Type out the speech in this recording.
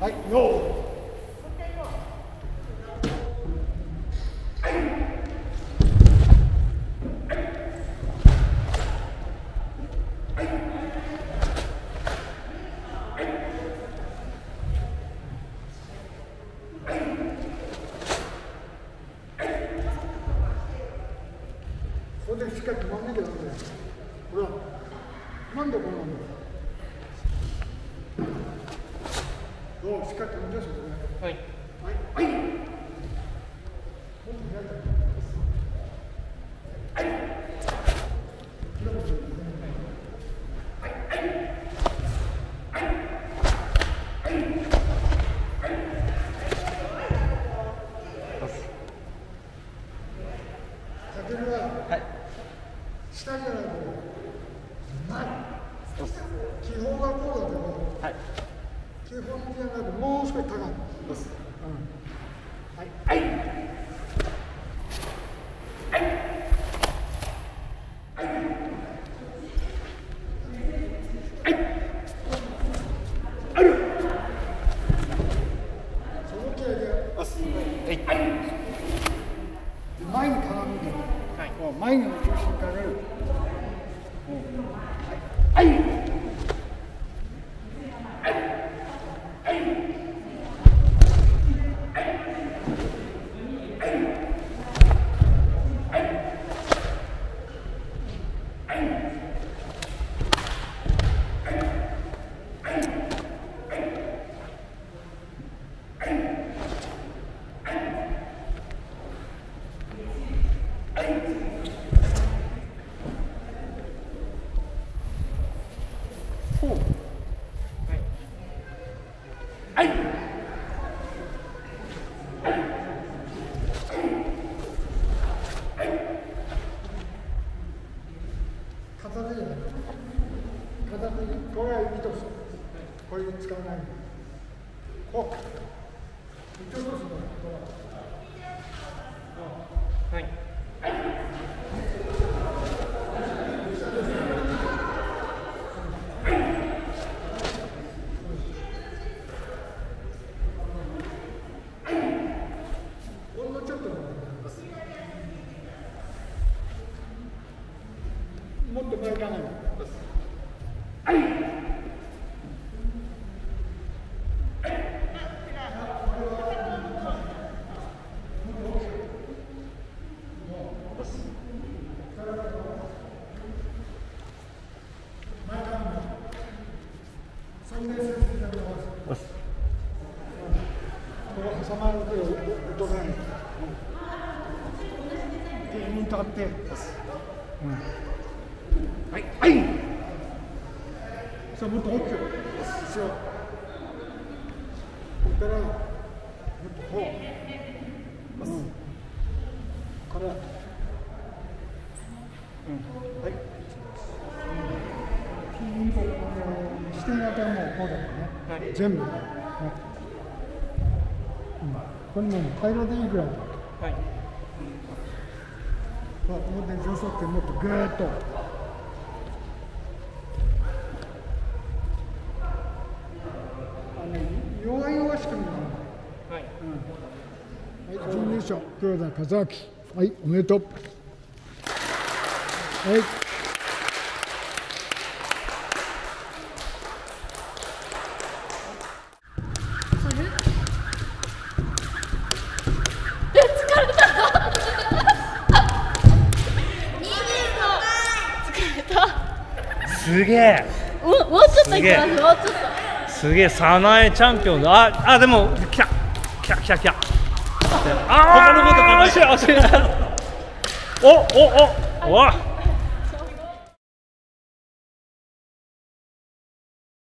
はいよーこでしっかり守んなきゃダメだよ。ほらなんでこうなんだようしっかり止めてそこねはい。はい。はい。ははい。下じゃない基本がこうだけどはい本じゃなくてもう少し高い、うん、はい。はい。はい、はい。じゃない。これは糸す。これ使わない。こう。糸すの。こはいうほんのちょっと。もっと前かない。三年生になります。ここ挟まるけど、音がない。うん。はい、はい。さあ、もっと大きく。そう。ここから。もっとこう。うん。から。うん。はい。うん。この視点型はもうこうだよね。はい全部。ね。うん。これもう平らでいいぐらいだ。はいまあ、表に上昇ってもっとぐーっと。あの弱々しく見えはいる。はい、準優勝、黒田和明。はい、おめでとう。はい。すげえもうちょっといきますもうちょっとすげえ早苗チャンピオンだああでも来た。来た。来た。来た。他のこと考えておおおおお